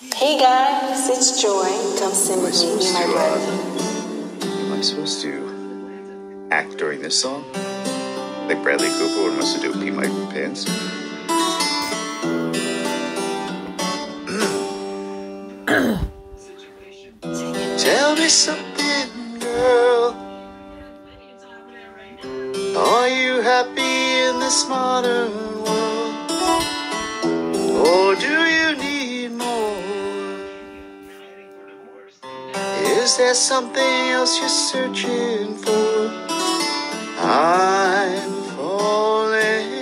Hey guys, it's Joy. Come sing with me, my brother. Am I supposed to act during this song? Like Bradley Cooper when wants to do Pee My Pants? Tell me something, girl. Are you happy in this modern world? Is there something else you're searching for? I'm falling.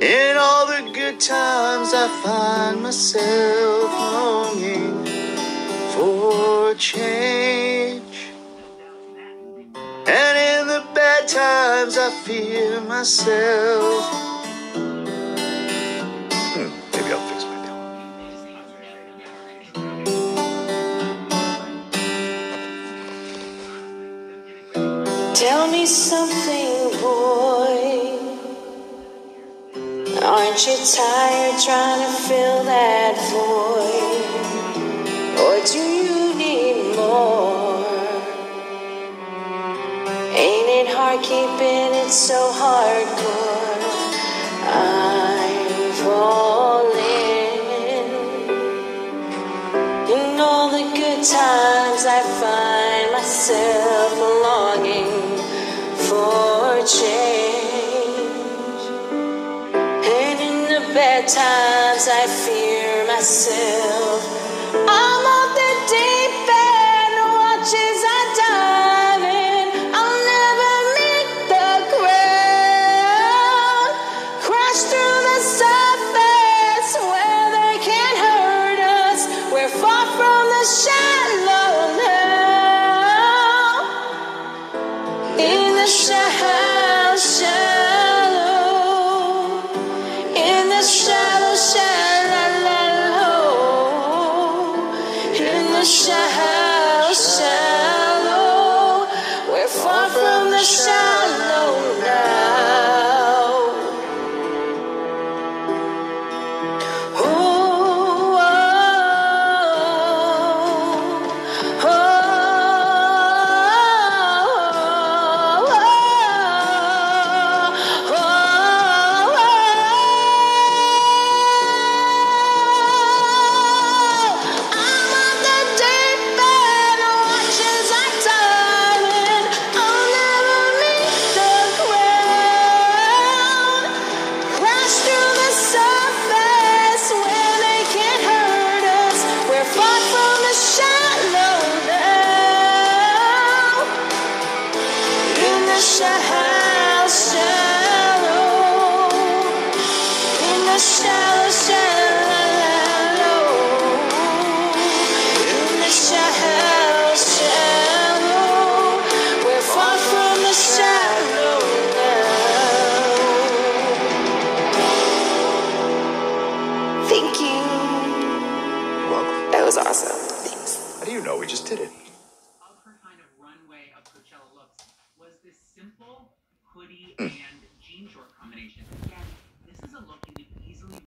In all the good times, I find myself longing for change. And in the bad times, I fear myself. Tell me something, boy. Aren't you tired trying to fill that void? Or do you need more? Ain't it hard keeping it so hardcore? I'm falling. In all the good times, I find myself times, I fear myself. I'm off the deep end, watch as I dive in. I'll never meet the ground. Crash through the surface where they can't hurt us. We're far from the shallow now. In the shallow, shallow. In Far from the shallow was awesome. Thanks. How do you know? We just did it. Of her kind of runway of Coachella looks was this simple hoodie mm. and jean short combination. This is a look you